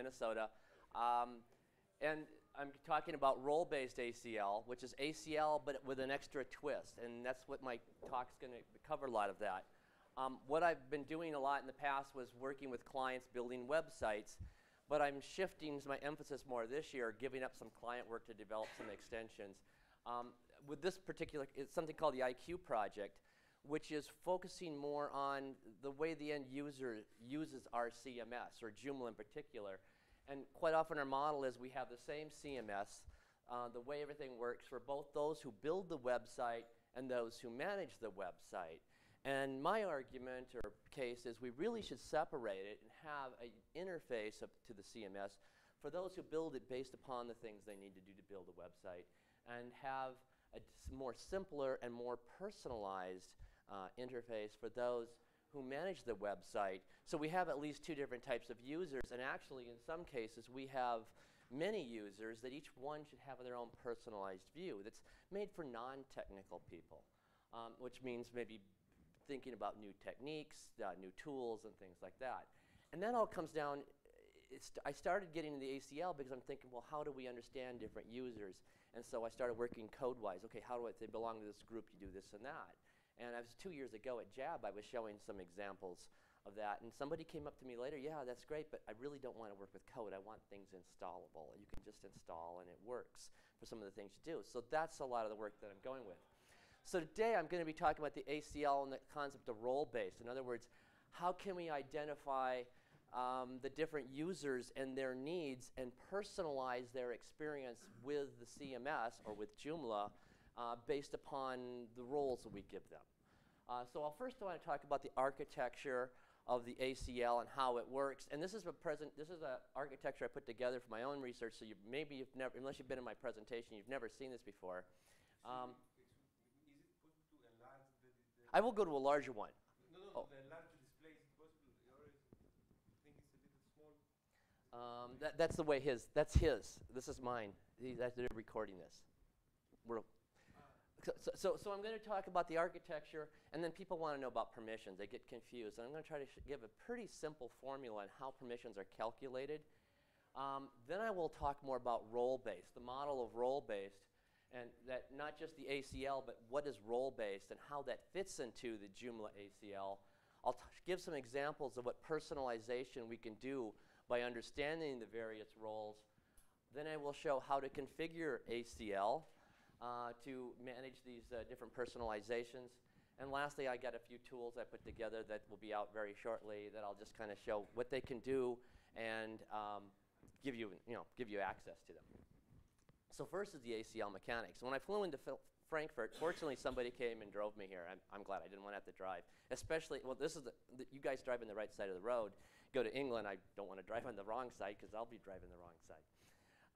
Minnesota. Um, and I'm talking about role-based ACL, which is ACL but with an extra twist, and that's what my talk's going to cover a lot of that. Um, what I've been doing a lot in the past was working with clients building websites, but I'm shifting my emphasis more this year, giving up some client work to develop some extensions. Um, with this particular, it's something called the IQ project, which is focusing more on the way the end user uses our CMS, or Joomla in particular. And quite often our model is we have the same CMS, uh, the way everything works for both those who build the website and those who manage the website. And my argument or case is we really should separate it and have an interface to the CMS for those who build it based upon the things they need to do to build a website and have a more simpler and more personalized uh, interface for those who manage the website. So we have at least two different types of users, and actually, in some cases, we have many users that each one should have their own personalized view that's made for non-technical people, um, which means maybe thinking about new techniques, uh, new tools, and things like that. And that all comes down, I started getting into the ACL because I'm thinking, well, how do we understand different users? And so I started working code-wise. Okay, how do I, they belong to this group, you do this and that. And I was two years ago at JAB, I was showing some examples of that. And somebody came up to me later, yeah, that's great, but I really don't want to work with code. I want things installable. You can just install and it works for some of the things you do. So that's a lot of the work that I'm going with. So today I'm going to be talking about the ACL and the concept of role-based. In other words, how can we identify um, the different users and their needs and personalize their experience with the CMS or with Joomla uh, based upon the roles that we give them. Uh, so I'll first want to talk about the architecture of the ACL and how it works. And this is a present. This is an architecture I put together for my own research. So you maybe you've never, unless you've been in my presentation, you've never seen this before. Um, I will go to a larger one. No, no, oh. the larger display is possible. Think it's a little small. Um, that, that's the way his. That's his. This is mine. He's, they're recording this. We're so, so, so, I'm going to talk about the architecture, and then people want to know about permissions. They get confused. And I'm going to try to give a pretty simple formula on how permissions are calculated. Um, then I will talk more about role-based, the model of role-based, and that not just the ACL, but what is role-based and how that fits into the Joomla ACL. I'll give some examples of what personalization we can do by understanding the various roles. Then I will show how to configure ACL, uh, to manage these uh, different personalizations. And lastly, I got a few tools I put together that will be out very shortly that I'll just kind of show what they can do and um, give you, you know, give you access to them. So first is the ACL mechanics. When I flew into Frankfurt, fortunately somebody came and drove me here. I'm, I'm, glad I didn't want to have to drive. Especially, well, this is the, the, you guys drive the right side of the road. Go to England, I don't want to drive on the wrong side because I'll be driving the wrong side.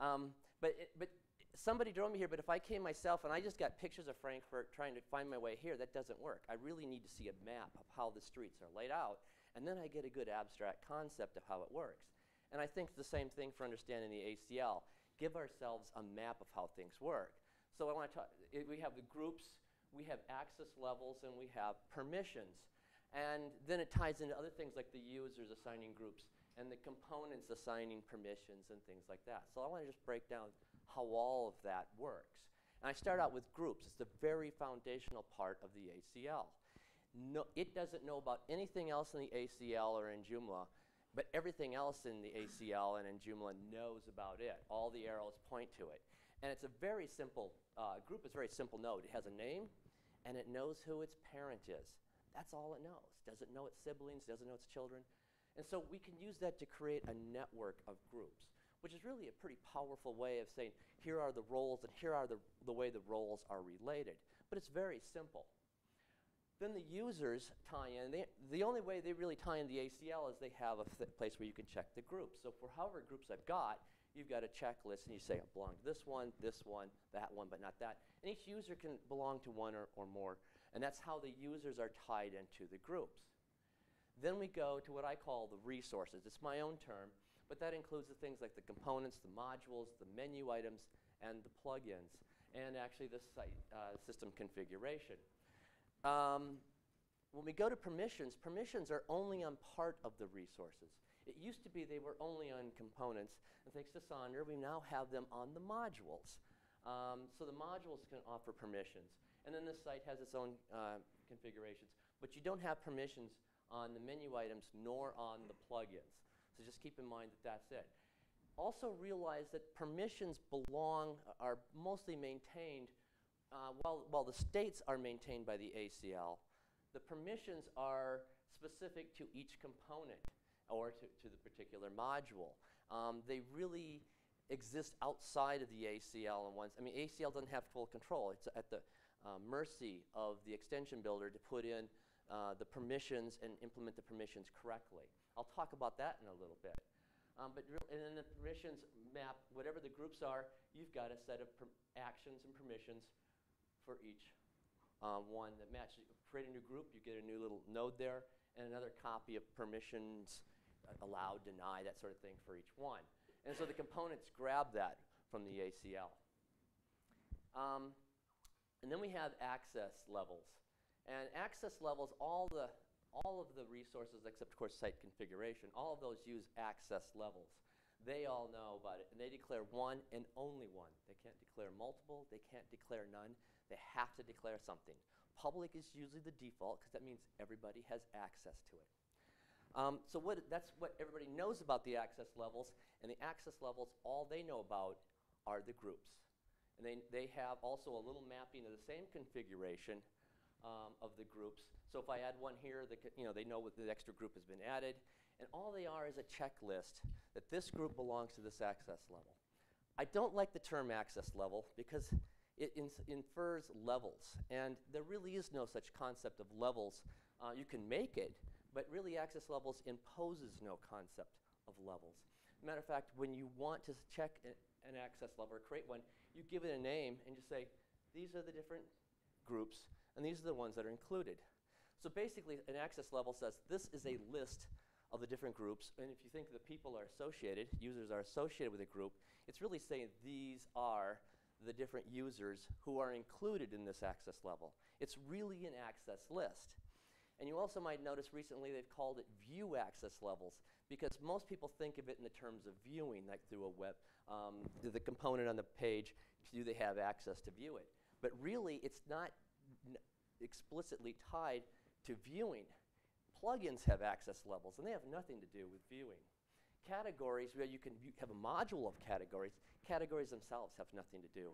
Um, but, it, but somebody drove me here, but if I came myself and I just got pictures of Frankfurt trying to find my way here, that doesn't work. I really need to see a map of how the streets are laid out, and then I get a good abstract concept of how it works. And I think the same thing for understanding the ACL. Give ourselves a map of how things work. So I want to talk, we have the groups, we have access levels, and we have permissions. And then it ties into other things like the users assigning groups and the components assigning permissions and things like that. So I want to just break down how all of that works. And I start out with groups. It's the very foundational part of the ACL. No, it doesn't know about anything else in the ACL or in Joomla, but everything else in the ACL and in Joomla knows about it. All the arrows point to it. And it's a very simple, uh, group is a very simple node. It has a name, and it knows who its parent is. That's all it knows. Doesn't know its siblings, doesn't know its children. And so we can use that to create a network of groups which is really a pretty powerful way of saying, here are the roles and here are the, the way the roles are related. But it's very simple. Then the users tie in. They, the only way they really tie in the ACL is they have a place where you can check the groups. So for however groups I've got, you've got a checklist and you say, I belong to this one, this one, that one, but not that. And each user can belong to one or, or more. And that's how the users are tied into the groups. Then we go to what I call the resources. It's my own term but that includes the things like the components, the modules, the menu items, and the plugins, and actually the site uh, system configuration. Um, when we go to permissions, permissions are only on part of the resources. It used to be they were only on components, and thanks to Sonder, we now have them on the modules. Um, so the modules can offer permissions. And then this site has its own uh, configurations. But you don't have permissions on the menu items nor on the plugins. So just keep in mind that that's it. Also realize that permissions belong, are mostly maintained, uh, while, while the states are maintained by the ACL, the permissions are specific to each component or to, to the particular module. Um, they really exist outside of the ACL and once, I mean, ACL doesn't have full control. It's at the uh, mercy of the extension builder to put in uh, the permissions and implement the permissions correctly. I'll talk about that in a little bit. Um, but and then the permissions map, whatever the groups are, you've got a set of actions and permissions for each uh, one that matches. Create a new group, you get a new little node there, and another copy of permissions, uh, allow, deny, that sort of thing for each one. And so the components grab that from the ACL. Um, and then we have access levels. And access levels, all the all of the resources, except of course site configuration, all of those use access levels. They all know about it, and they declare one and only one. They can't declare multiple, they can't declare none. They have to declare something. Public is usually the default because that means everybody has access to it. Um, so what, that's what everybody knows about the access levels, and the access levels, all they know about are the groups. And they, they have also a little mapping of the same configuration um, of the groups. So if I add one here, the, you know, they know what the extra group has been added. And all they are is a checklist that this group belongs to this access level. I don't like the term access level because it infers levels. And there really is no such concept of levels. Uh, you can make it, but really access levels imposes no concept of levels. Matter of fact, when you want to check an access level or create one, you give it a name and just say, these are the different groups and these are the ones that are included. So basically, an access level says this is a list of the different groups, and if you think the people are associated, users are associated with a group, it's really saying these are the different users who are included in this access level. It's really an access list. And you also might notice recently they've called it view access levels because most people think of it in the terms of viewing, like through a web, um, the component on the page, do they have access to view it? But really, it's not explicitly tied to viewing. Plugins have access levels, and they have nothing to do with viewing. Categories, where you can have a module of categories, categories themselves have nothing to do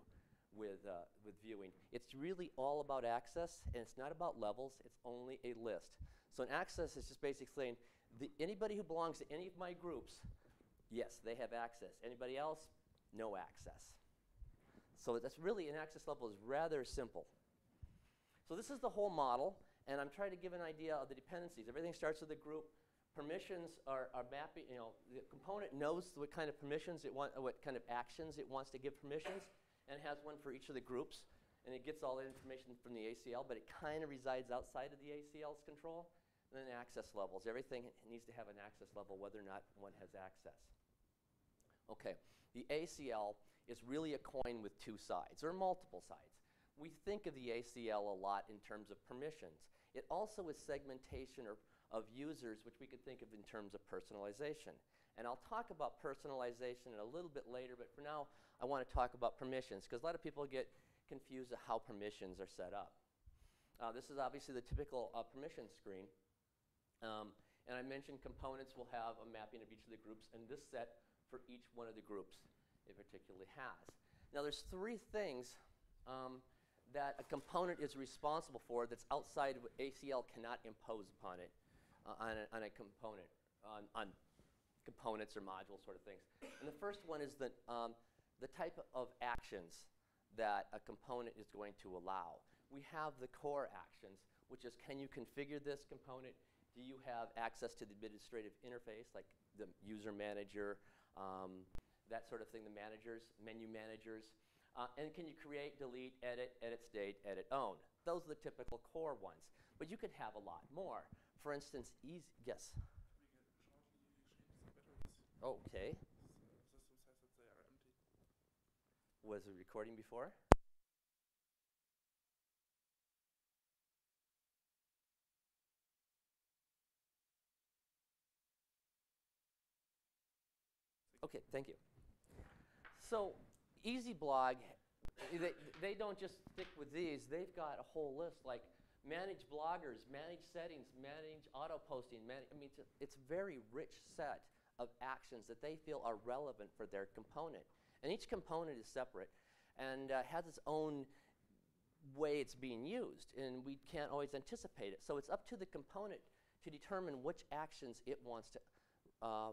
with, uh, with viewing. It's really all about access, and it's not about levels, it's only a list. So an access is just basically saying, the, anybody who belongs to any of my groups, yes, they have access. Anybody else, no access. So that's really, an access level is rather simple. So this is the whole model, and I'm trying to give an idea of the dependencies. Everything starts with a group. Permissions are, are mapping, you know, the component knows what kind of permissions it wants, what kind of actions it wants to give permissions, and it has one for each of the groups, and it gets all that information from the ACL, but it kind of resides outside of the ACL's control. And then access levels. Everything needs to have an access level, whether or not one has access. Okay, the ACL is really a coin with two sides, or multiple sides we think of the ACL a lot in terms of permissions. It also is segmentation or, of users, which we could think of in terms of personalization. And I'll talk about personalization a little bit later, but for now, I want to talk about permissions, because a lot of people get confused of how permissions are set up. Uh, this is obviously the typical uh, permission screen. Um, and I mentioned components will have a mapping of each of the groups, and this set for each one of the groups it particularly has. Now, there's three things um, that a component is responsible for that's outside of ACL cannot impose upon it, uh, on, a, on, a, component, on, on, components or modules sort of things. And the first one is the, um, the type of actions that a component is going to allow. We have the core actions, which is can you configure this component? Do you have access to the administrative interface, like the user manager, um, that sort of thing, the managers, menu managers? Uh, and can you create, delete, edit, edit state, edit own? Those are the typical core ones. But you could have a lot more. For instance, easy, yes? Okay. Was the recording before? Okay, thank you. So, EasyBlog, they, they don't just stick with these, they've got a whole list like manage bloggers, manage settings, manage auto posting. Manage, I mean, it's a, it's a very rich set of actions that they feel are relevant for their component. And each component is separate and uh, has its own way it's being used, and we can't always anticipate it. So it's up to the component to determine which actions it wants to uh,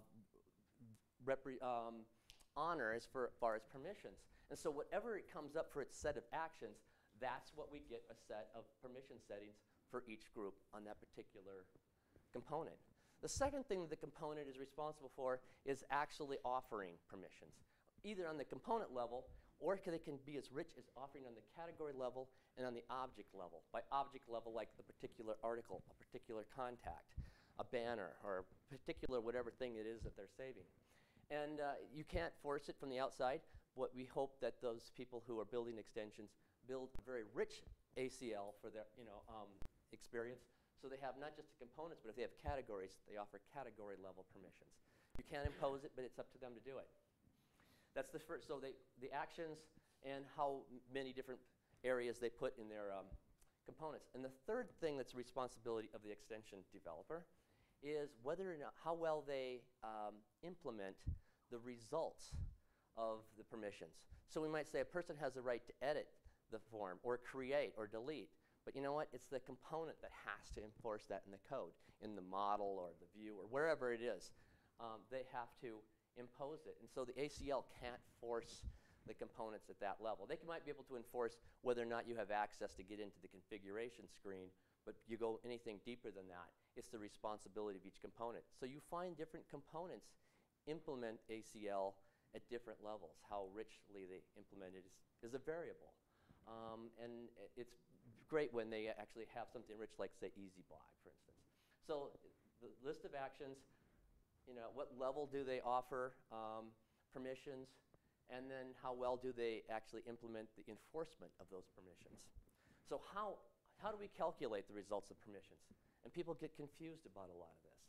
um, honor as far as permissions. And so whatever it comes up for its set of actions, that's what we get a set of permission settings for each group on that particular component. The second thing that the component is responsible for is actually offering permissions, either on the component level or they can be as rich as offering on the category level and on the object level. By object level, like the particular article, a particular contact, a banner, or a particular whatever thing it is that they're saving. And uh, you can't force it from the outside, but we hope that those people who are building extensions build a very rich ACL for their you know, um, experience. So they have not just the components, but if they have categories, they offer category level permissions. You can't impose it, but it's up to them to do it. That's the first. So they, the actions and how many different areas they put in their um, components. And the third thing that's responsibility of the extension developer is whether or not how well they um, implement the results of the permissions. So we might say a person has the right to edit the form or create or delete. But you know what? It's the component that has to enforce that in the code, in the model or the view or wherever it is. Um, they have to impose it. And so the ACL can't force the components at that level. They might be able to enforce whether or not you have access to get into the configuration screen, but you go anything deeper than that. It's the responsibility of each component. So you find different components implement ACL at different levels. How richly they implement it is, is a variable. Um, and it's great when they actually have something rich like, say, EasyBlog, for instance. So the list of actions, you know, what level do they offer um, permissions, and then how well do they actually implement the enforcement of those permissions. So how, how do we calculate the results of permissions? And people get confused about a lot of this.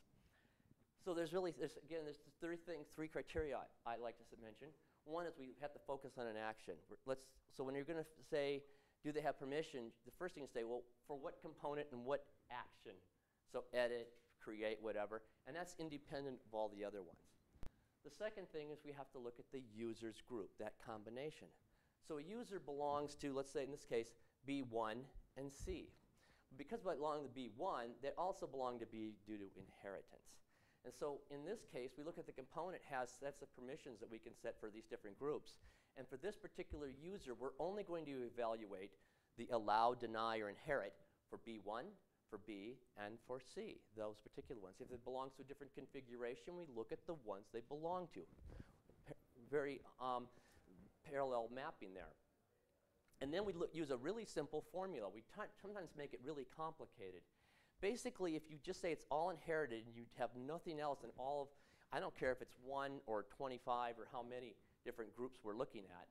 So there's really, there's, again, there's three things, three criteria I, like to mention. One is we have to focus on an action. Let's, so when you're going to say, do they have permission, the first thing to say, well, for what component and what action? So edit, create, whatever. And that's independent of all the other ones. The second thing is we have to look at the user's group, that combination. So a user belongs to, let's say in this case, B1 and C. Because they belong to B1, they also belong to B due to inheritance. And so in this case, we look at the component has sets of permissions that we can set for these different groups. And for this particular user, we're only going to evaluate the allow, deny, or inherit for B1, for B, and for C, those particular ones. If it belongs to a different configuration, we look at the ones they belong to. Pa very um, parallel mapping there. And then we use a really simple formula. We sometimes make it really complicated. Basically, if you just say it's all inherited and you have nothing else and all of, I don't care if it's one or 25 or how many different groups we're looking at,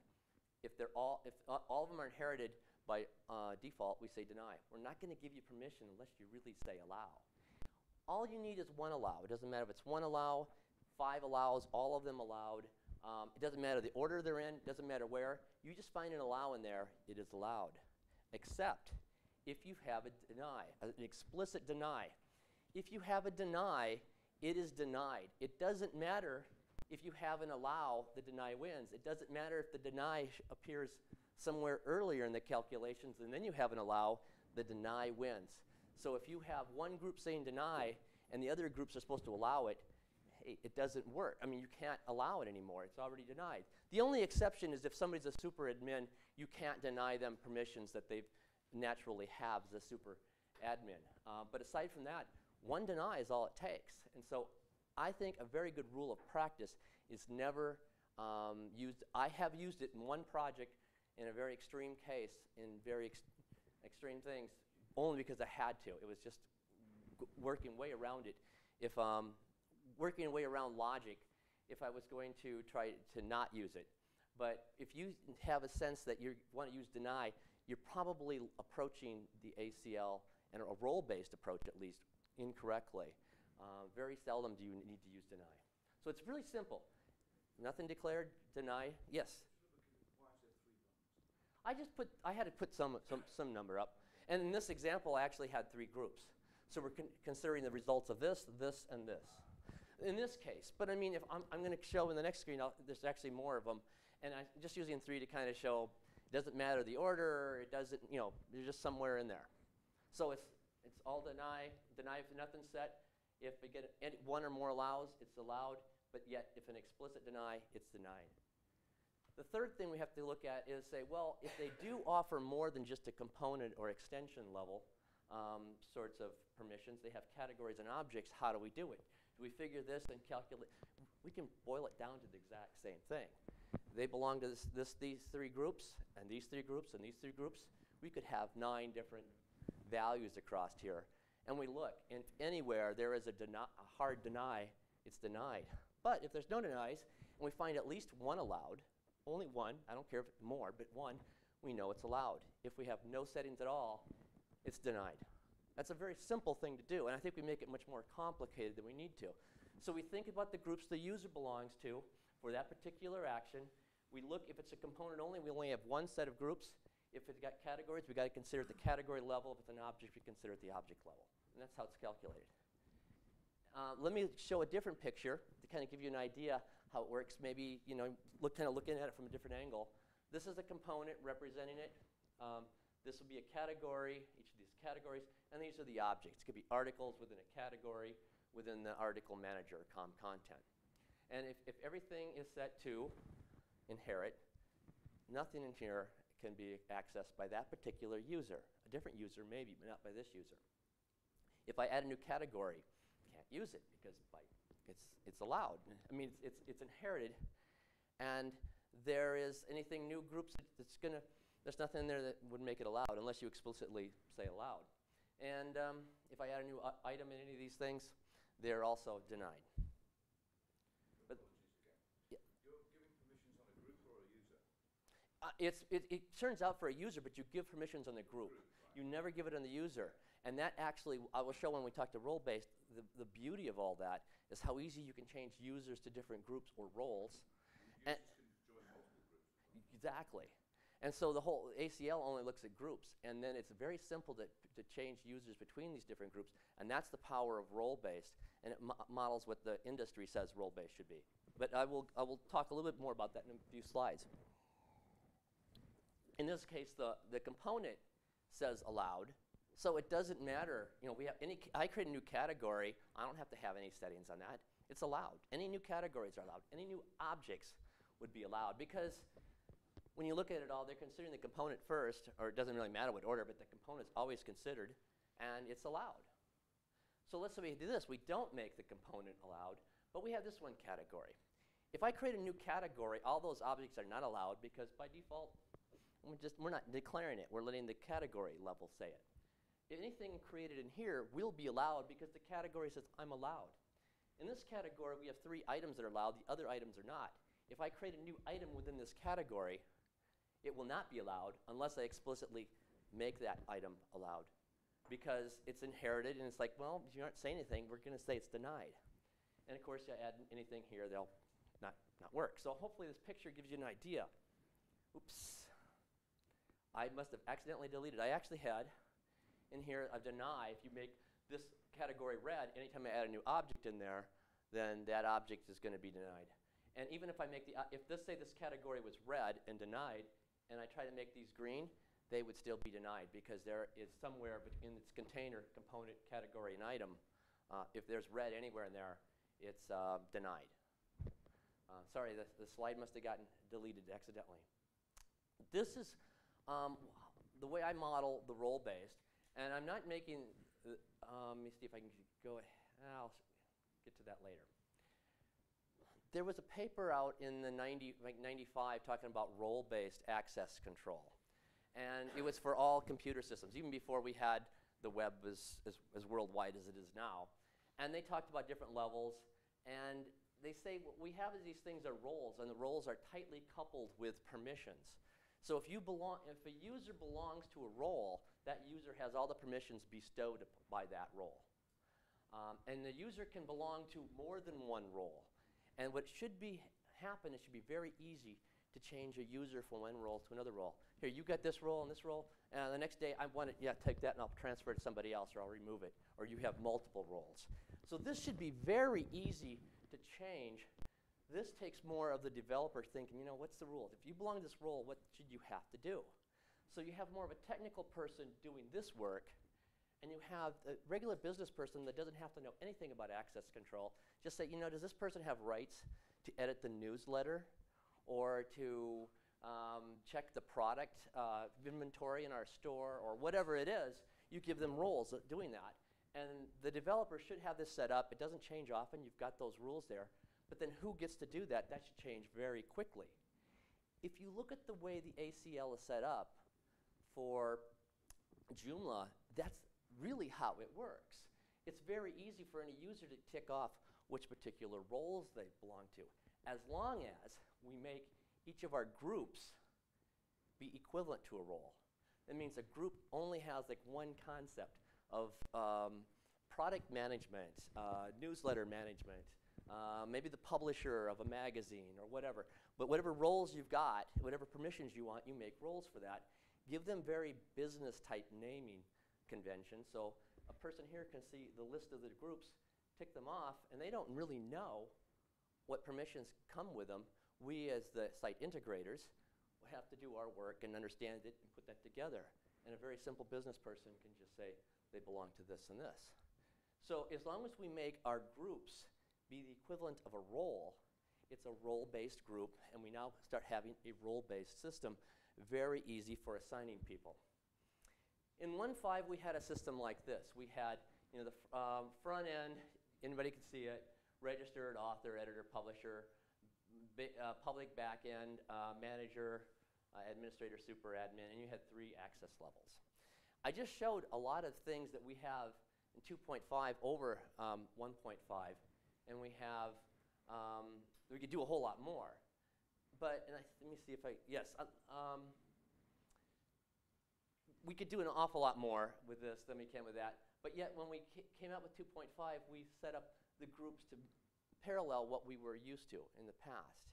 if they're all, if uh, all of them are inherited, by uh, default, we say deny. We're not going to give you permission unless you really say allow. All you need is one allow. It doesn't matter if it's one allow, five allows, all of them allowed. Um, it doesn't matter the order they're in, doesn't matter where. You just find an allow in there, it is allowed. Except if you have a deny, an explicit deny. If you have a deny, it is denied. It doesn't matter if you have an allow, the deny wins. It doesn't matter if the deny appears somewhere earlier in the calculations, and then you have an allow, the deny wins. So if you have one group saying deny and the other groups are supposed to allow it, hey, it doesn't work. I mean, you can't allow it anymore. It's already denied. The only exception is if somebody's a super admin, you can't deny them permissions that they naturally have as a super admin. Uh, but aside from that, one deny is all it takes. And so I think a very good rule of practice is never um, used. I have used it in one project in a very extreme case, in very ex extreme things, only because I had to. It was just working way around it. If um, working way around logic, if I was going to try to not use it. But if you have a sense that you want to use deny, you're probably approaching the ACL and a role-based approach at least incorrectly. Uh, very seldom do you need to use deny. So it's really simple. Nothing declared, deny, yes. I just put, I had to put some, some, some number up. And in this example, I actually had three groups. So we're con- considering the results of this, this, and this. In this case, but I mean, if I'm, I'm going to show in the next screen, I'll, there's actually more of them. And I'm just using three to kind of show it doesn't matter the order, it doesn't, you know, they're just somewhere in there. So it's, it's all deny, deny if nothing set. If we get any, one or more allows, it's allowed, but yet if an explicit deny, it's denied. The third thing we have to look at is say, well, if they do offer more than just a component or extension level um, sorts of permissions, they have categories and objects, how do we do it? Do we figure this and calculate? We can boil it down to the exact same thing. They belong to this, this, these three groups, and these three groups, and these three groups. We could have nine different values across here. And we look, and anywhere there is a, a hard deny, it's denied. But if there's no denies, and we find at least one allowed, only one, I don't care if it's more, but one, we know it's allowed. If we have no settings at all, it's denied. That's a very simple thing to do, and I think we make it much more complicated than we need to. So we think about the groups the user belongs to for that particular action. We look, if it's a component only, we only have one set of groups. If it's got categories, we got to consider the category level. If it's an object, we consider it the object level. And that's how it's calculated. Uh, let me show a different picture to kind of give you an idea how it works. Maybe, you know, look kind of looking at it from a different angle. This is a component representing it. Um, this will be a category, each of these categories, and these are the objects. It could be articles within a category within the article manager, com content. And if, if everything is set to inherit, nothing in here can be accessed by that particular user. A different user maybe, but not by this user. If I add a new category, can't use it because by, it's, it's allowed. I mean, it's, it's, it's inherited, and there is anything new groups that's going to, there's nothing in there that would make it allowed unless you explicitly say allowed. And um, if I add a new uh, item in any of these things, they're also denied. But. You're giving permissions on a group or a user? Uh, it's, it, it turns out for a user, but you give permissions on the group. You never give it on the user. And that actually, I will show when we talk to role-based, the, the beauty of all that is how easy you can change users to different groups or roles. And- Users can join multiple groups. Exactly. And so the whole ACL only looks at groups, and then it's very simple to, to change users between these different groups, and that's the power of role-based, and it mo- models what the industry says role-based should be. But I will, I will talk a little bit more about that in a few slides. In this case, the, the component says allowed, so it doesn't matter, you know, we have any, I create a new category, I don't have to have any settings on that. It's allowed. Any new categories are allowed. Any new objects would be allowed because when you look at it all, they're considering the component first, or it doesn't really matter what order, but the component's always considered, and it's allowed. So let's say we do this. We don't make the component allowed, but we have this one category. If I create a new category, all those objects are not allowed because by default, we're, just, we're not declaring it. We're letting the category level say it. Anything created in here will be allowed because the category says I'm allowed. In this category, we have three items that are allowed. The other items are not. If I create a new item within this category, it will not be allowed unless I explicitly make that item allowed because it's inherited and it's like, well, if you aren't saying anything, we're going to say it's denied. And of course, you add anything here, they'll not, not work. So hopefully this picture gives you an idea. Oops. I must have accidentally deleted. I actually had in here a deny. If you make this category red, anytime I add a new object in there, then that object is going to be denied. And even if I make the, uh, if this say this category was red and denied, and I try to make these green, they would still be denied because there is somewhere in its container, component, category, and item, uh, if there's red anywhere in there, it's uh, denied. Uh, sorry, the, the slide must have gotten deleted accidentally. This is um, the way I model the role-based, and I'm not making, um, let me see if I can go, ahead. I'll get to that later. There was a paper out in the 90, like 95 talking about role-based access control. And it was for all computer systems, even before we had the web as, as, as worldwide as it is now. And they talked about different levels. And they say what we have is these things are roles, and the roles are tightly coupled with permissions. So if you belong, if a user belongs to a role, that user has all the permissions bestowed by that role. Um, and the user can belong to more than one role. And what should be happen, it should be very easy to change a user from one role to another role. Here, you got this role and this role, and the next day I want it, yeah, take that and I'll transfer it to somebody else or I'll remove it. Or you have multiple roles. So this should be very easy to change. This takes more of the developer thinking, you know, what's the rule? If you belong to this role, what should you have to do? So you have more of a technical person doing this work, and you have a regular business person that doesn't have to know anything about access control. Just say, you know, does this person have rights to edit the newsletter or to um, check the product uh, inventory in our store or whatever it is? You give them roles doing that. And the developer should have this set up. It doesn't change often. You've got those rules there. But then who gets to do that? That should change very quickly. If you look at the way the ACL is set up for Joomla, that's really how it works. It's very easy for any user to tick off which particular roles they belong to, as long as we make each of our groups be equivalent to a role. That means a group only has like one concept of um, product management, uh, newsletter management, uh, maybe the publisher of a magazine or whatever. But whatever roles you've got, whatever permissions you want, you make roles for that. Give them very business type naming conventions. So a person here can see the list of the groups, tick them off, and they don't really know what permissions come with them. We, as the site integrators, have to do our work and understand it and put that together. And a very simple business person can just say they belong to this and this. So as long as we make our groups be the equivalent of a role, it's a role-based group, and we now start having a role-based system, very easy for assigning people. In 1.5, we had a system like this. We had you know, the um, front end, anybody could see it, registered author, editor, publisher, uh, public back end, uh, manager, uh, administrator, super admin, and you had three access levels. I just showed a lot of things that we have in 2.5 over um, 1.5, and we have, um, we could do a whole lot more. But, and I, let me see if I, yes, um, we could do an awful lot more with this than we can with that. But yet, when we came out with 2.5, we set up the groups to parallel what we were used to in the past.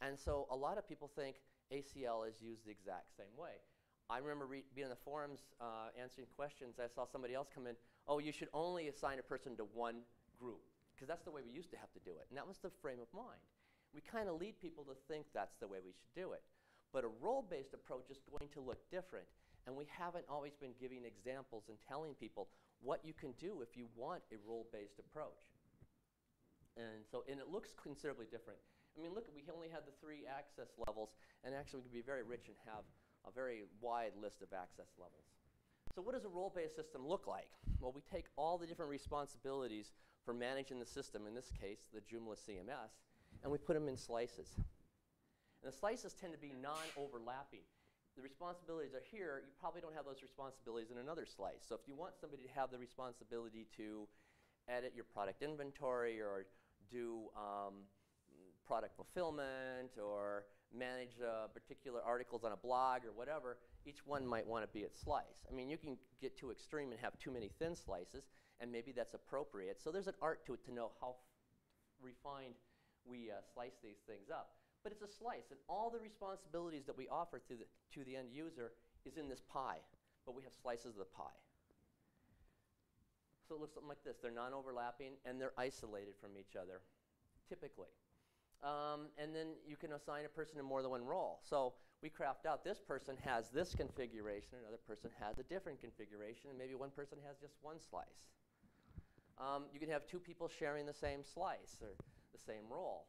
And so a lot of people think ACL is used the exact same way. I remember being in the forums uh, answering questions. I saw somebody else come in, oh, you should only assign a person to one group, because that's the way we used to have to do it. And that was the frame of mind. We kind of lead people to think that's the way we should do it. But a role-based approach is going to look different. And we haven't always been giving examples and telling people what you can do if you want a role-based approach. And so, and it looks considerably different. I mean, look, we only had the three access levels, and actually we could be very rich and have a very wide list of access levels. So what does a role-based system look like? Well, we take all the different responsibilities for managing the system, in this case, the Joomla CMS, and we put them in slices. And the slices tend to be non-overlapping. The responsibilities are here, you probably don't have those responsibilities in another slice. So if you want somebody to have the responsibility to edit your product inventory or do um, product fulfillment or manage uh, particular articles on a blog or whatever, each one might want to be its slice. I mean, you can get too extreme and have too many thin slices, and maybe that's appropriate. So there's an art to it to know how refined we uh, slice these things up. But it's a slice, and all the responsibilities that we offer to the, to the end user is in this pie, but we have slices of the pie. So it looks something like this. They're non-overlapping, and they're isolated from each other, typically. Um, and then you can assign a person to more than one role. So we craft out this person has this configuration, another person has a different configuration, and maybe one person has just one slice. Um, you can have two people sharing the same slice or same role.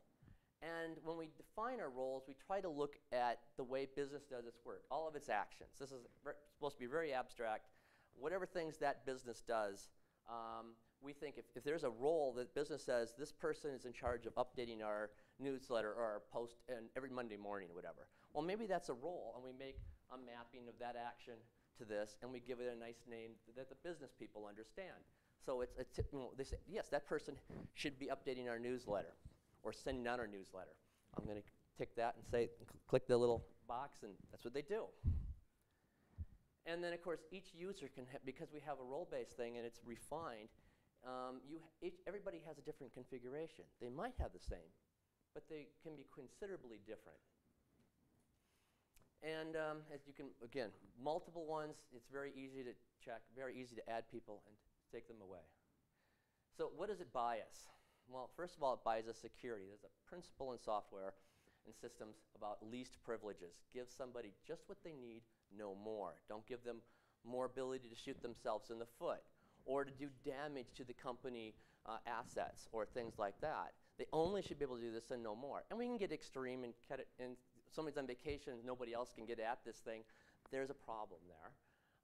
And when we define our roles, we try to look at the way business does its work, all of its actions. This is supposed to be very abstract. Whatever things that business does, um, we think if, if there's a role that business says this person is in charge of updating our newsletter or our post and every Monday morning or whatever. Well, maybe that's a role, and we make a mapping of that action to this, and we give it a nice name that the business people understand. So it's, it's you know, they say, yes, that person should be updating our newsletter or sending out our newsletter. I'm going to tick that and say, click the little box, and that's what they do. And then, of course, each user can, have because we have a role-based thing and it's refined, um, you each, everybody has a different configuration. They might have the same, but they can be considerably different. And um, as you can, again, multiple ones, it's very easy to check, very easy to add people and take them away. So what does it buy us? Well, first of all, it buys us security. There's a principle in software and systems about least privileges. Give somebody just what they need, no more. Don't give them more ability to shoot themselves in the foot or to do damage to the company uh, assets or things like that. They only should be able to do this and no more. And we can get extreme and in. Somebody's on vacation, nobody else can get at this thing. There's a problem there.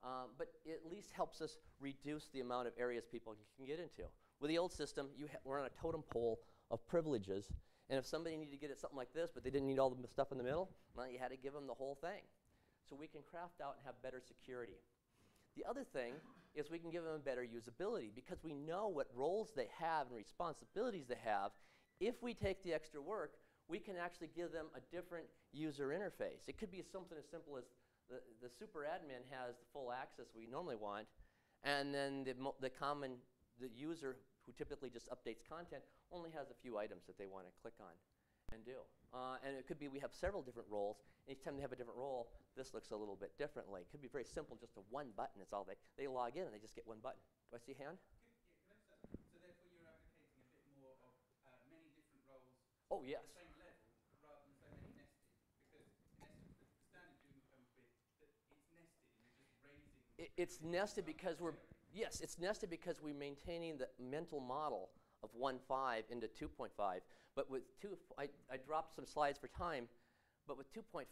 Um, but it at least helps us reduce the amount of areas people can get into. With the old system, you we're on a totem pole of privileges, and if somebody needed to get at something like this, but they didn't need all the stuff in the middle, well, you had to give them the whole thing. So we can craft out and have better security. The other thing is we can give them better usability because we know what roles they have and responsibilities they have. If we take the extra work, we can actually give them a different user interface. It could be something as simple as the, the super admin has the full access we normally want, and then the, mo- the common the user who typically just updates content only has a few items that they want to click on and do. Uh, and it could be we have several different roles. Each time they have a different role, this looks a little bit differently. It could be very simple, just a one button. It's all they they log in and they just get one button. Do I see a hand? Could- yeah, can I just- So therefore you're advocating a bit more of uh, many different roles Oh yes. at the same level rather than so many nested? Because in essence, the standard Joomla comes with that it's nested and you're just It's nested because we're yes, it's nested because we're maintaining the mental model of 1.5 into 2.5. But with two, I, I dropped some slides for time. But with 2.5,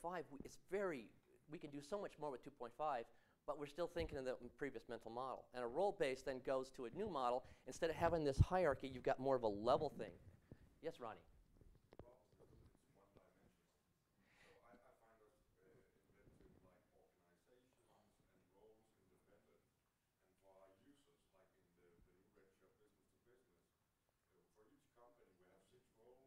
it's very we can do so much more with 2.5. But we're still thinking of the previous mental model. And a role base then goes to a new model. Instead of having this hierarchy, you've got more of a level thing. Yes, Ronnie. Well, it's one dimensional. So I, I find us uh, inventing like organizations and roles independent. And for our users, like in the, the new red shop business to business, uh, for each company we have six roles.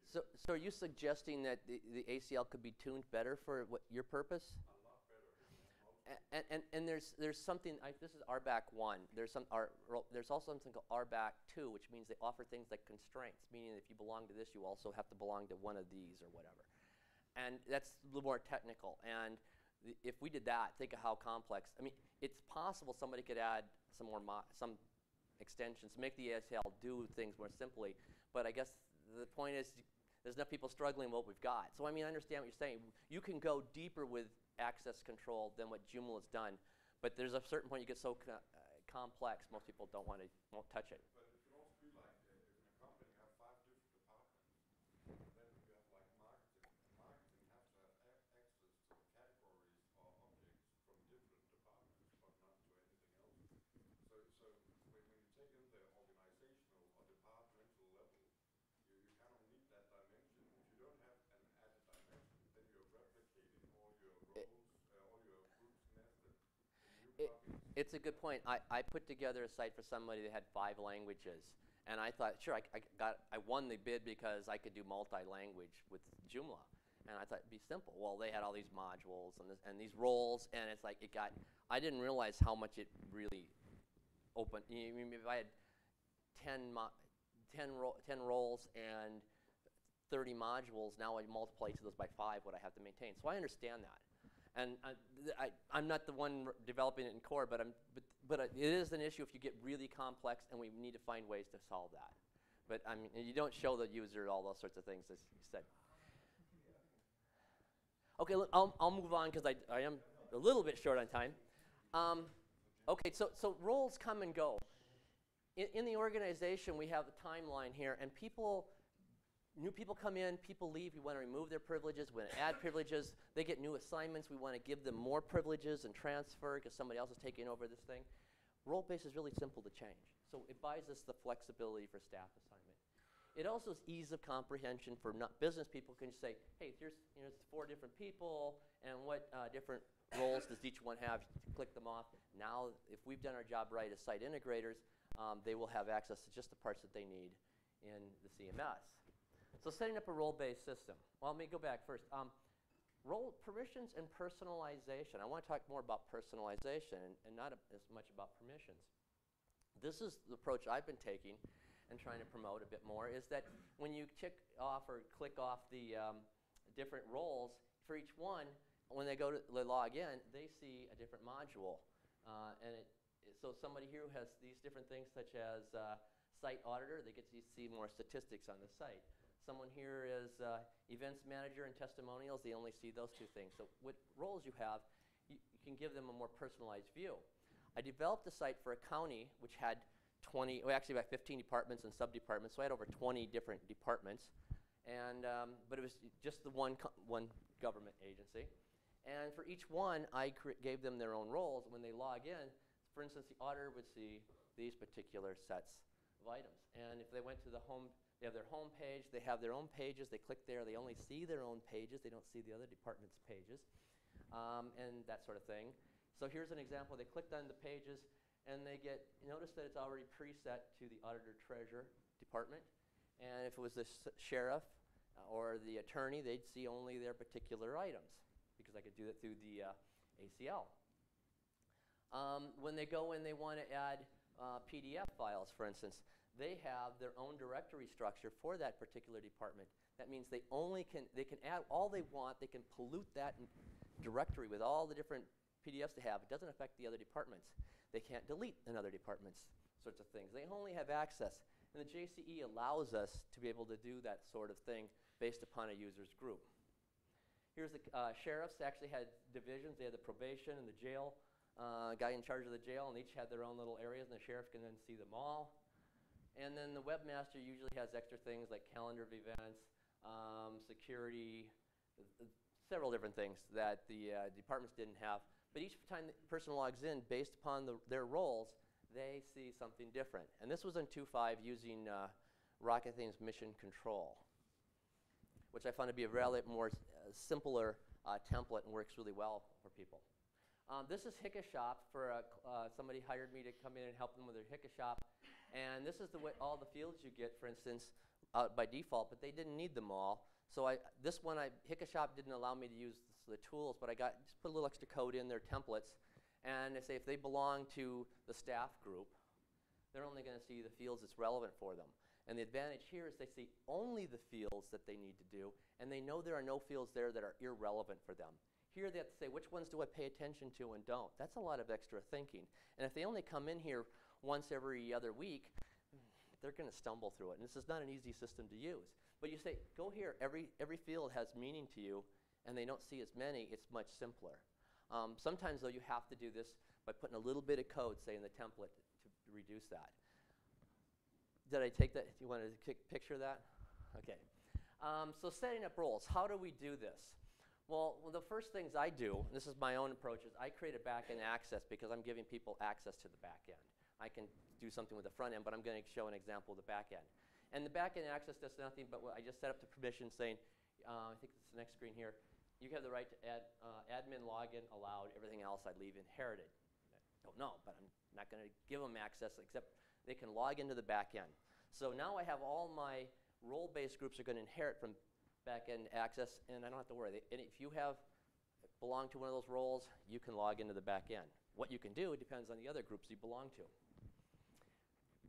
So, so are you suggesting that the, the ACL could be tuned better for what your purpose? a lot better. It's most A- And, and, and there's, there's something, I, this is RBAC 1. There's, some, R, there's also something called RBAC 2, which means they offer things like constraints, meaning if you belong to this, you also have to belong to one of these or whatever. And that's a little more technical. And if we did that, think of how complex. I mean, it's possible somebody could add some more mo- some extensions, make the ACL do things more simply. But I guess the point is, there's enough people struggling with what we've got. So I mean, I understand what you're saying. You can go deeper with access control than what Joomla has done, but there's a certain point you get so co- uh, complex, most people don't want to, won't touch it. But it can also be like uh, if in a company you have five different departments, then you have like marketing. And marketing has to have ac- access to the categories or objects from different departments, but not to anything else. So, so when, when you take in the organizational or departmental level, you, you kind of need that dimension. If you don't have an added dimension, then you're replicating all your It- roles, uh, all your groups nested in new It- buckets. It's a good point. I, I put together a site for somebody that had five languages, and I thought, sure, I, I got, I won the bid because I could do multi-language with Joomla, and I thought it'd be simple. Well, they had all these modules and this, and these roles, and it's like it got. I didn't realize how much it really opened. You mean if I had 10, mo- 10, ro- 10 roles and 30 modules, now I multiply each of those by five, what I have to maintain. So I understand that. And I, I'm not the one developing it in core, but, I'm, but, but it is an issue if you get really complex, and we need to find ways to solve that. But I mean, you don't show the user all those sorts of things, as you said. Okay, look, I'll, I'll move on because I, I am a little bit short on time. Um, okay, so, so roles come and go. In, in the organization, we have a timeline here, and people, new people come in, people leave. We want to remove their privileges. We want to add privileges. They get new assignments. We want to give them more privileges and transfer because somebody else is taking over this thing. Role base is really simple to change. So it buys us the flexibility for staff assignment. It also is ease of comprehension for not business people can say, hey, here's you know, four different people, and what uh, different roles does each one have? Click them off. Now, if we've done our job right as site integrators, um, they will have access to just the parts that they need in the CMS. So setting up a role-based system. Well, let me go back first. Um, role permissions and personalization. I want to talk more about personalization and, and not a- as much about permissions. This is the approach I've been taking and trying to promote a bit more is that when you tick off or click off the um, different roles, for each one, when they go to they log in, they see a different module. Uh, and it, so somebody here who has these different things such as uh, site auditor, they get to see more statistics on the site. Someone here is uh, events manager and testimonials, they only see those two things. So what roles you have, you, you can give them a more personalized view. I developed a site for a county which had 20, well, actually about 15 departments and sub-departments, so I had over 20 different departments. And, um, but it was just the one, one government agency. And for each one, I gave them their own roles. When they log in, for instance, the auditor would see these particular sets of items. And if they went to the home, they have their home page, they have their own pages, they click there, they only see their own pages, they don't see the other department's pages, um, and that sort of thing. So here's an example. They clicked on the pages, and they get, notice that it's already preset to the auditor treasurer department. And if it was the sheriff uh, or the attorney, they'd see only their particular items because I could do that through the uh, ACL. Um, when they go in, they want to add uh, PDF files, for instance. They have their own directory structure for that particular department. That means they only can they can add all they want. They can pollute that directory with all the different PDFs they have. It doesn't affect the other departments. They can't delete another department's sorts of things. They only have access. And the JCE allows us to be able to do that sort of thing based upon a user's group. Here's the uh, sheriffs actually had divisions. They had the probation and the jail uh, guy in charge of the jail, and each had their own little areas, and the sheriff can then see them all. And then the webmaster usually has extra things like calendar of events, um, security, several different things that the uh, departments didn't have. But each time the person logs in, based upon the, their roles, they see something different. And this was in 2.5 using uh, Rocket Theme's Mission Control, which I found to be a rather more uh, simpler uh, template and works really well for people. Um, this is HikaShop for a, uh, somebody hired me to come in and help them with their HikaShop. And this is the way all the fields you get, for instance, uh, by default, but they didn't need them all. So I, this one, I, HikaShop didn't allow me to use the tools, but I got just put a little extra code in their templates. And they say if they belong to the staff group, they're only going to see the fields that's relevant for them. And the advantage here is they see only the fields that they need to do, and they know there are no fields there that are irrelevant for them. Here they have to say, which ones do I pay attention to and don't? That's a lot of extra thinking. And if they only come in here once every other week, they're going to stumble through it. And this is not an easy system to use. But you say, go here, every, every field has meaning to you, and they don't see as many, it's much simpler. Um, sometimes, though, you have to do this by putting a little bit of code, say, in the template to, reduce that. Did I take that? Do you want to picture that? Okay. Um, so setting up roles, how do we do this? Well, well, the first things I do, and this is my own approach, is I create a back-end access because I'm giving people access to the back end. I can do something with the front end, but I'm going to show an example of the back end. And the back end access does nothing but what I just set up the permission saying, uh, I think it's the next screen here, you have the right to add uh, admin login allowed, everything else I leave inherited. I don't know, but I'm not going to give them access except they can log into the back end. So now I have all my role-based groups are going to inherit from back-end access, and I don't have to worry. And if you have belong to one of those roles, you can log into the back end. What you can do depends on the other groups you belong to.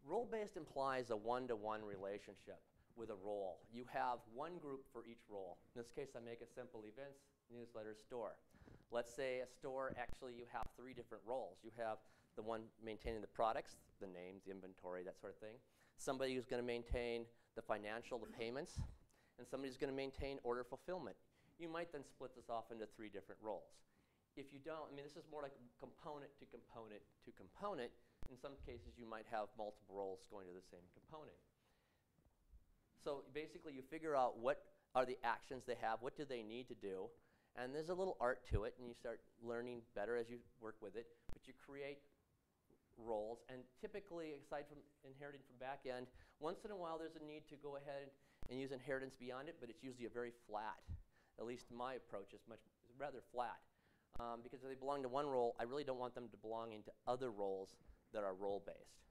Role-based implies a one-to-one relationship with a role. You have one group for each role. In this case, I make it simple, events, newsletter, store. Let's say a store, actually you have three different roles. You have the one maintaining the products, the names, the inventory, that sort of thing. Somebody who's going to maintain the financial, the payments, and somebody who's going to maintain order fulfillment. You might then split this off into three different roles. If you don't, I mean, this is more like component to component to component. In some cases, you might have multiple roles going to the same component. So basically, you figure out what are the actions they have, what do they need to do, and there's a little art to it, and you start learning better as you work with it. But you create roles, and typically, aside from inheriting from back end, once in a while there's a need to go ahead and use inheritance beyond it, but it's usually a very flat. At least my approach is much is rather flat. Um, because if they belong to one role, I really don't want them to belong into other roles that are role based.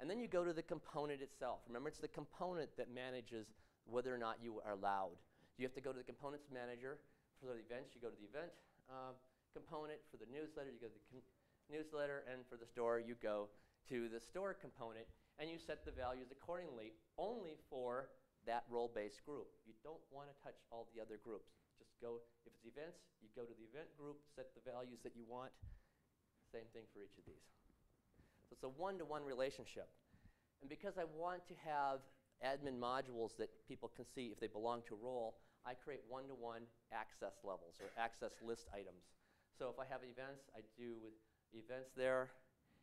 And then you go to the component itself. Remember, it's the component that manages whether or not you are allowed. You have to go to the components manager. For the events, you go to the event uh, component. For the newsletter, you go to the newsletter. And for the store, you go to the store component. And you set the values accordingly, only for that role-based group. You don't want to touch all the other groups. Just go, if it's events, you go to the event group, set the values that you want. Same thing for each of these. So it's a one-to-one relationship. And because I want to have admin modules that people can see if they belong to a role, I create one-to-one access levels or access list items. So if I have events, I do events there.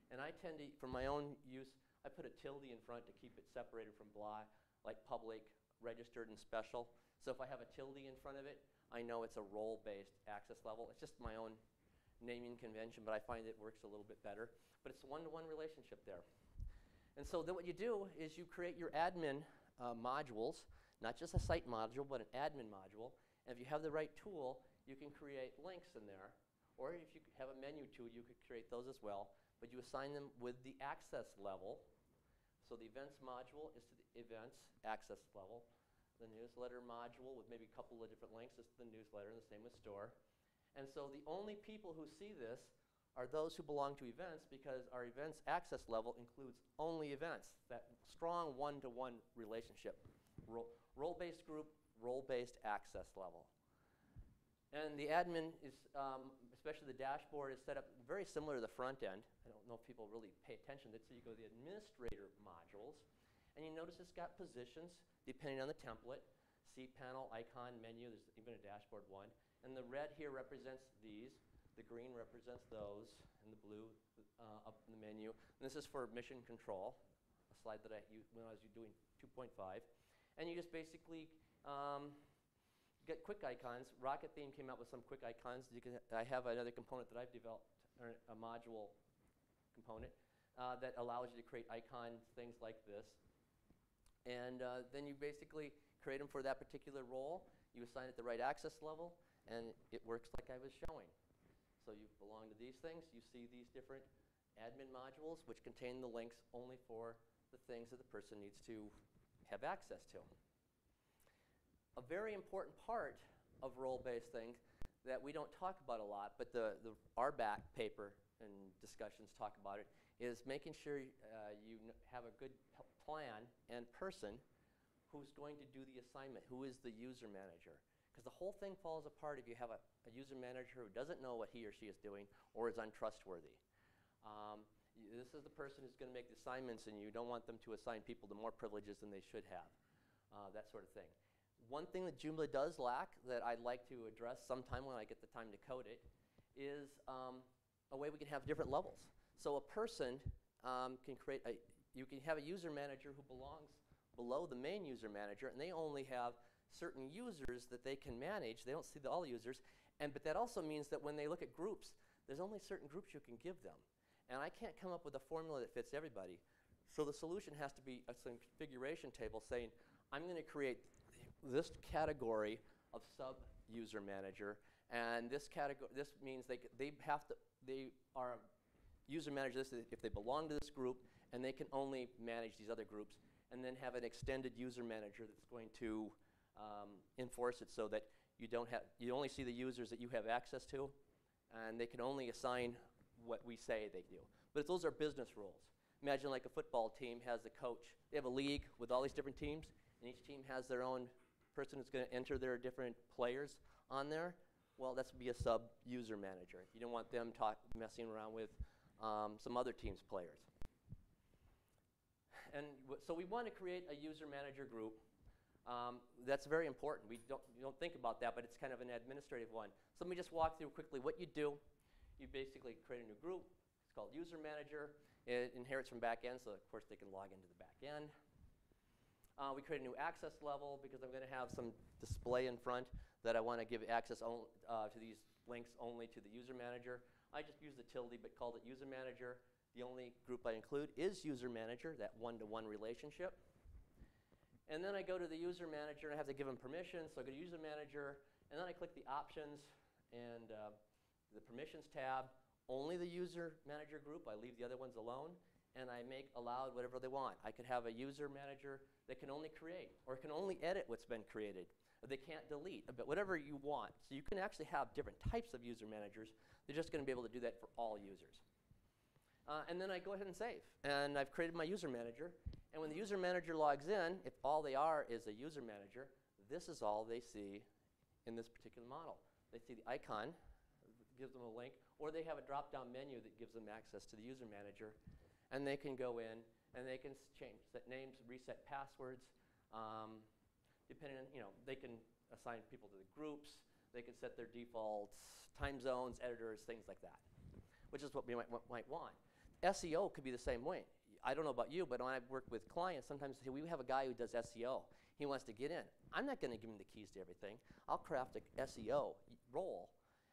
And I tend to, for my own use, I put a tilde in front to keep it separated from blah, like public, registered, and special. So if I have a tilde in front of it, I know it's a role-based access level. It's just my own naming convention, but I find it works a little bit better. But it's one-to-one relationship there. And so then what you do is you create your admin uh, modules, not just a site module, but an admin module. And if you have the right tool, you can create links in there. Or if you have a menu tool, you could create those as well. But you assign them with the access level. So the events module is to the events access level. The newsletter module with maybe a couple of different links is to the newsletter, and the same with store. And so the only people who see this are those who belong to events because our events access level includes only events, that strong one-to-one relationship. Role-based group, role-based access level. And the admin is, um, especially the dashboard, is set up very similar to the front end. I don't know if people really pay attention to it. So you go to the administrator modules, and you notice it's got positions depending on the template. cpanel, icon, menu, there's even a dashboard one. And the red here represents these. The green represents those, and the blue uh, up in the menu. And this is for mission control, a slide that I used when I was doing 2.5. And you just basically um, get quick icons. Rocket Theme came out with some quick icons. You can, I have another component that I've developed, or a module component, uh, that allows you to create icon things like this. And uh, then you basically create them for that particular role. You assign it the right access level, and it works like I was showing. So you belong to these things. You see these different admin modules, which contain the links only for the things that the person needs to have access to. A very important part of role-based things that we don't talk about a lot, but the, the RBAC paper and discussions talk about it, is making sure uh, you have a good plan and person who's going to do the assignment, who is the user manager. Because the whole thing falls apart if you have a, a user manager who doesn't know what he or she is doing or is untrustworthy. Um, this is the person who's going to make the assignments, and you don't want them to assign people to more privileges than they should have, uh, that sort of thing. One thing that Joomla does lack that I'd like to address sometime when I get the time to code it is um, a way we can have different levels. So a person um, can create a, you can have a user manager who belongs below the main user manager, and they only have certain users that they can manage. They don't see the, all users, and but that also means that when they look at groups, there's only certain groups you can give them, and I can't come up with a formula that fits everybody. So the solution has to be a configuration table saying, I'm going to create this category of sub user manager, and this category this means they they have to they are user manager this if they belong to this group, and they can only manage these other groups, and then have an extended user manager that's going to um, enforce it so that you don't have you only see the users that you have access to, and they can only assign what we say they do. But those are business rules. Imagine like a football team has a coach. They have a league with all these different teams, and each team has their own person who's going to enter their different players on there. Well, that's be a sub user manager. You don't want them talk, messing around with um, some other team's players. And so we want to create a user manager group. Um, that's very important. We don't, you don't think about that, but it's kind of an administrative one. So let me just walk through quickly what you do. You basically create a new group. It's called user manager. It inherits from backend, so of course they can log into the backend. Uh, we create a new access level because I'm going to have some display in front that I want to give access uh, to these links only to the user manager. I just use the tilde but called it user manager. The only group I include is user manager, that one-to-one relationship. And then I go to the user manager and I have to give them permission. So I go to user manager and then I click the options and uh, the permissions tab. Only the user manager group, I leave the other ones alone. And I make allowed whatever they want. I could have a user manager that can only create or can only edit what's been created. They can't delete, but whatever you want. So you can actually have different types of user managers. They're just going to be able to do that for all users. Uh, and then I go ahead and save. And I've created my user manager. And when the user manager logs in, if all they are is a user manager, this is all they see in this particular model. They see the icon, gives them a link, or they have a drop-down menu that gives them access to the user manager. And they can go in and they can change set names, reset passwords. Um, depending on, you know, they can assign people to the groups. They can set their defaults, time zones, editors, things like that, which is what we might, might want. SEO could be the same way. I don't know about you, but when I work with clients, sometimes say, we have a guy who does SEO. He wants to get in. I'm not going to give him the keys to everything. I'll craft a SEO role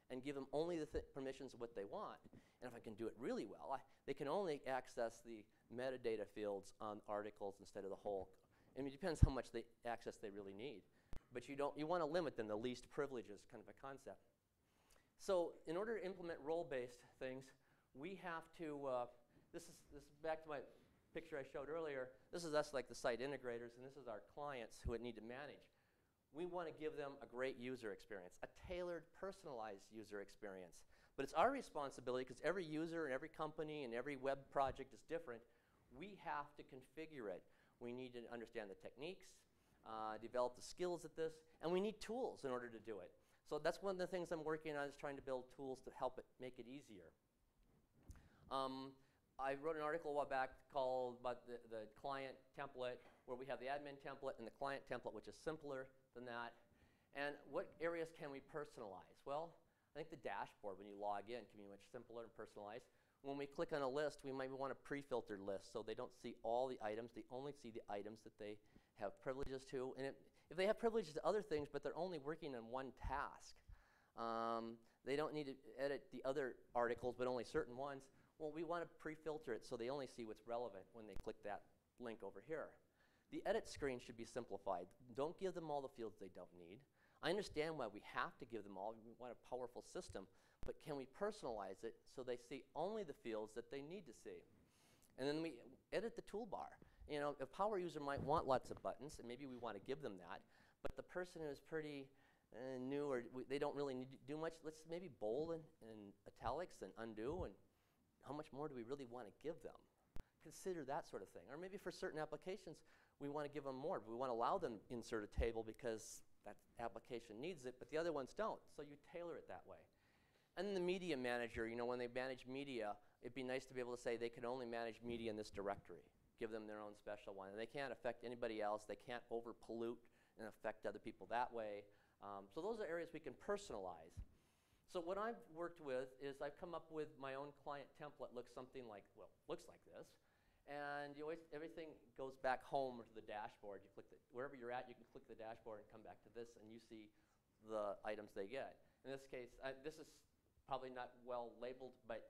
and give them only the th- permissions what they want. And if I can do it really well, I, they can only access the metadata fields on articles instead of the whole. I mean, it depends how much they access they really need. But you don't. You want to limit them. The least privileges, kind of a concept. So, in order to implement role-based things, we have to. Uh, this is this is back to my picture I showed earlier. This is us like the site integrators, and this is our clients who need to manage. We want to give them a great user experience, a tailored, personalized user experience. But it's our responsibility because every user and every company and every web project is different. We have to configure it. We need to understand the techniques, uh, develop the skills at this, and we need tools in order to do it. So that's one of the things I'm working on is trying to build tools to help it make it easier. Um, I wrote an article a while back called about the, the client template, where we have the admin template and the client template, which is simpler than that. And what areas can we personalize? Well, I think the dashboard, when you log in, can be much simpler and personalized. When we click on a list, we might want a pre-filtered list so they don't see all the items. They only see the items that they have privileges to. And it, if they have privileges to other things, but they're only working on one task, um, they don't need to edit the other articles, but only certain ones. Well, we want to pre-filter it so they only see what's relevant when they click that link over here. The edit screen should be simplified. Don't give them all the fields they don't need. I understand why we have to give them all. We want a powerful system. But can we personalize it so they see only the fields that they need to see? And then we edit the toolbar. You know, a power user might want lots of buttons, and maybe we want to give them that. But the person who's pretty uh, new or they don't really need to do much, let's maybe bold and, and italics and undo. And how much more do we really want to give them? Consider that sort of thing. Or maybe for certain applications, we want to give them more. We want to allow them insert a table because that application needs it, but the other ones don't. So you tailor it that way. And then the media manager, you know, when they manage media, it'd be nice to be able to say they can only manage media in this directory. Give them their own special one. And they can't affect anybody else. They can't over pollute and affect other people that way. Um, so those are areas we can personalize. So what I've worked with is I've come up with my own client template. Looks something like well, looks like this, and you always everything goes back home to the dashboard. You click the, wherever you're at, you can click the dashboard and come back to this, and you see the items they get. In this case, I, this is probably not well labeled, but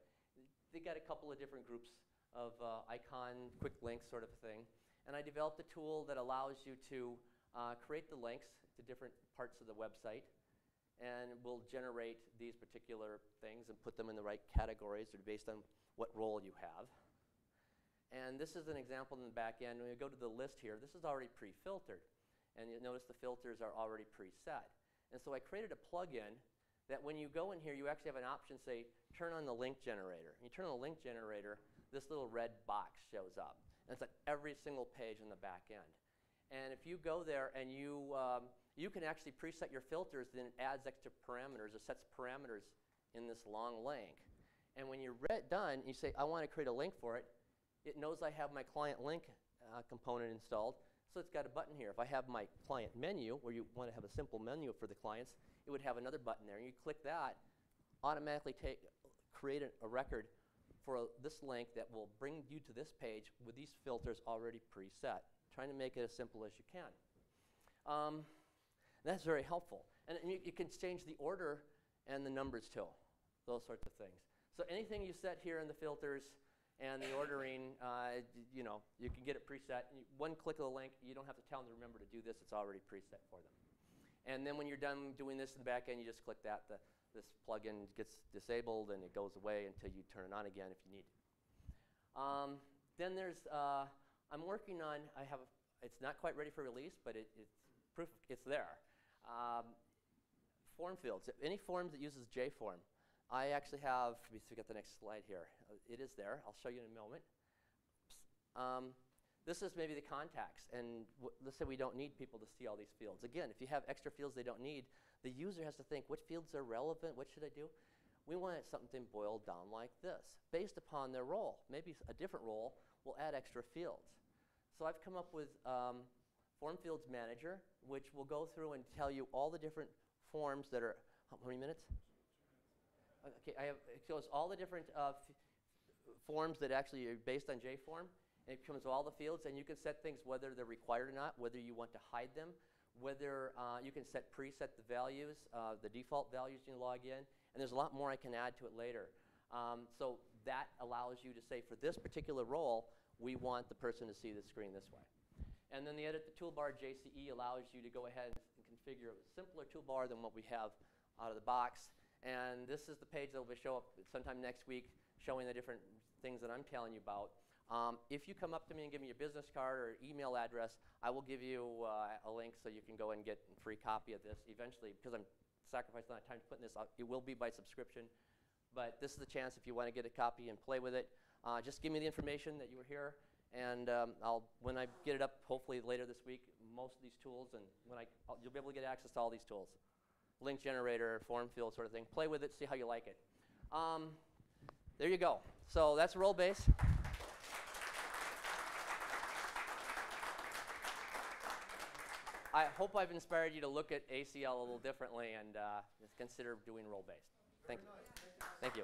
they got a couple of different groups of uh, icon, quick links sort of thing. And I developed a tool that allows you to uh, create the links to different parts of the website and will generate these particular things and put them in the right categories based on what role you have. And this is an example in the back end. When you go to the list here, this is already pre-filtered. And you notice the filters are already preset. And so I created a plugin that when you go in here, you actually have an option say, turn on the link generator. You turn on the link generator, this little red box shows up. And it's on every single page in the back end. And if you go there and you, um, you can actually preset your filters, then it adds extra parameters or sets parameters in this long link. And when you're re- done, you say, I want to create a link for it, it knows I have my client link uh, component installed, so it's got a button here. If I have my client menu, where you want to have a simple menu for the clients, it would have another button there. And you click that, automatically take, create a, a record for a, this link that will bring you to this page with these filters already preset, trying to make it as simple as you can. Um, that's very helpful. And, and you, you can change the order and the numbers too, those sorts of things. So anything you set here in the filters, And the ordering, uh, you know, you can get it preset. One click of the link, you don't have to tell them to remember to do this. It's already preset for them. And then when you're done doing this in the back end, you just click that. The, this plugin gets disabled and it goes away until you turn it on again if you need. Um, then there's, uh, I'm working on, I have, a, it's not quite ready for release, but it, it's proof, it's there. Um, form fields, any form that uses JForm. I actually have, let me see, get the next slide here. Uh, it is there, I'll show you in a moment. Um, this is maybe the contacts, and let's say we don't need people to see all these fields. Again, if you have extra fields they don't need, the user has to think, which fields are relevant, what should I do? We want something boiled down like this, based upon their role. Maybe a different role will add extra fields. So I've come up with um, Form Fields Manager, which will go through and tell you all the different forms that are, how many minutes? Okay, I have, it shows all the different uh, forms that actually are based on JForm. And it comes with all the fields, and you can set things whether they're required or not, whether you want to hide them, whether uh, you can set preset the values, uh, the default values you log in, and there's a lot more I can add to it later. Um, so that allows you to say, for this particular role, we want the person to see the screen this way. And then the Edit the Toolbar JCE allows you to go ahead and configure a simpler toolbar than what we have out of the box. And this is the page that will show up sometime next week, showing the different things that I'm telling you about. Um, if you come up to me and give me your business card or email address, I will give you uh, a link so you can go and get a free copy of this eventually. Because I'm sacrificing a lot of time to putting this out, it will be by subscription. But this is the chance if you want to get a copy and play with it. Uh, just give me the information that you were here, and um, I'll when I get it up, hopefully later this week, most of these tools, and when I I'll, you'll be able to get access to all these tools, link generator, form field, sort of thing. Play with it, see how you like it. Um, there you go. So that's role base. I hope I've inspired you to look at ACL a little differently and uh, consider doing role based. Thank you. Thank you.